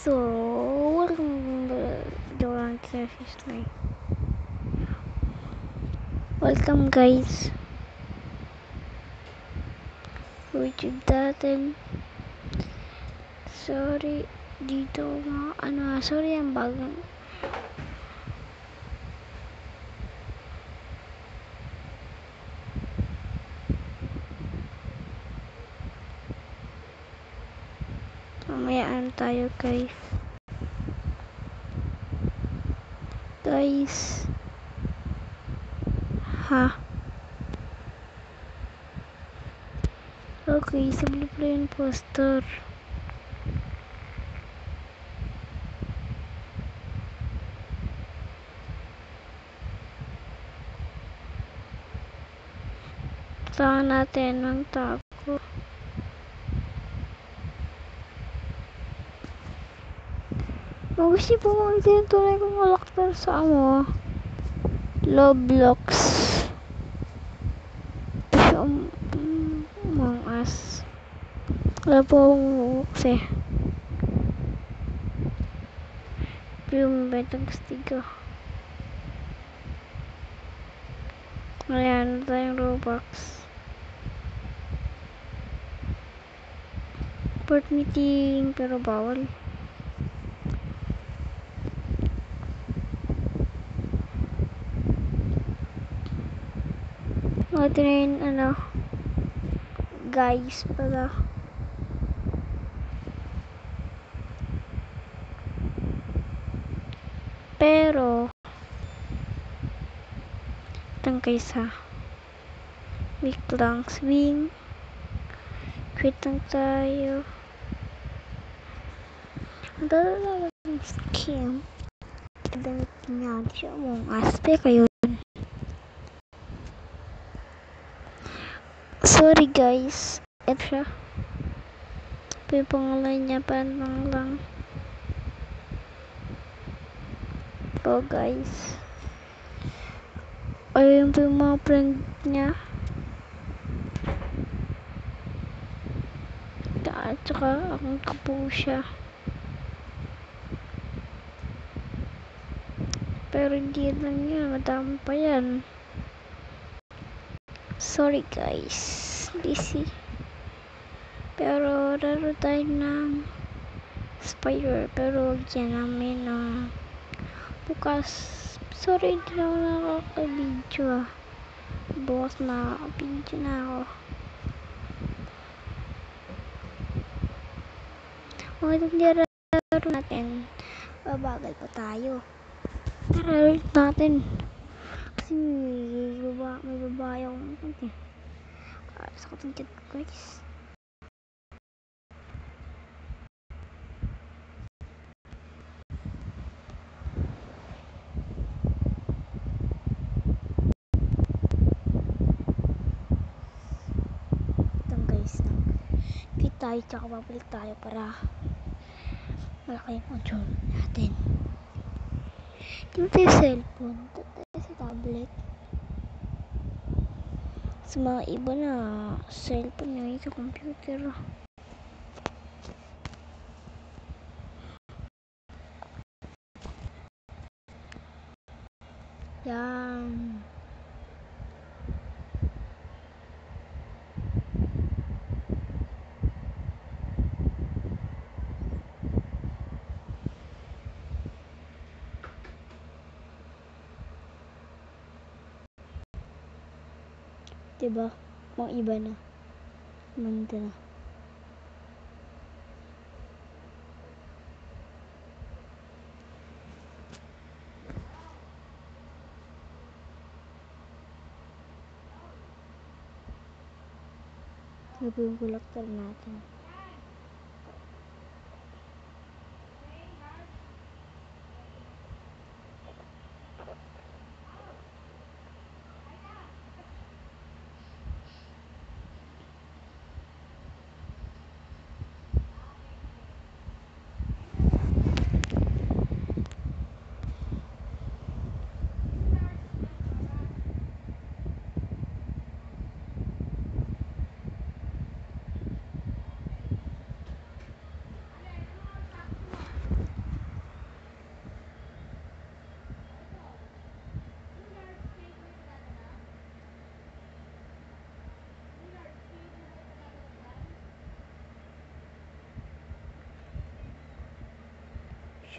So, welcome to History. Welcome guys. YouTube natin. Sorry, dito mga ano, ah, sorry ang bagang Mamaya ano tayo guys. Guys. Ha? Okay, simple plain poster. Saan natin ng tago. Magusipo mo ang tinutuloy kong walakter sa amo. Loblox. Pero, among us. Wala po akong walks eh. Pero mabetang stiga. Wala na tayong Robux. Board meeting, pero bawal. Ito na yun, ano, guys pala. Pero, tangkay sa week lang swing. Quit lang tayo. Ang talaga ng scam. Damit niya siya mong aspect kayo. Sorry guys. Ito siya. Ito yung pangalan niya. Lang. Ito guys. Ayun po yung mga friend niya. At saka akong kapo siya. Pero hindi lang yan. Madami pa yan. Sorry guys. Busy. Pero laro tayo ng spider. Pero yan namin na bukas. Sorry hindi na ako nakaka-video ah. Bukas na video na ako. Hindi laro natin. Babagal pa tayo. Tara natin. Kasi may babae akong Ah, sa katong chat ko guys. Tayo tsaka babalik tayo para malaki yung control natin. Hindi tayo cellphone. Tayo sa tablet. Semua Ibu nak sell pun yang itu komputer lah. Ya. Yeah. Diba? Mga iba na. Manda na. Ito po yung collector natin.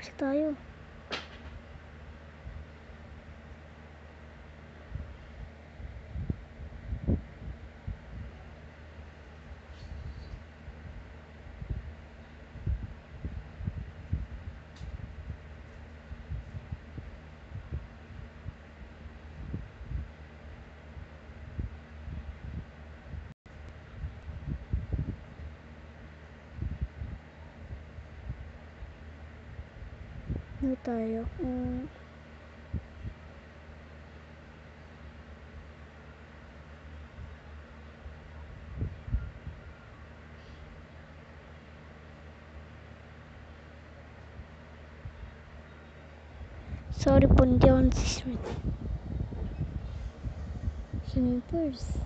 Kasi tayo. Ano tayo? Mm. Sorry po, hindi ako. Sino yung first?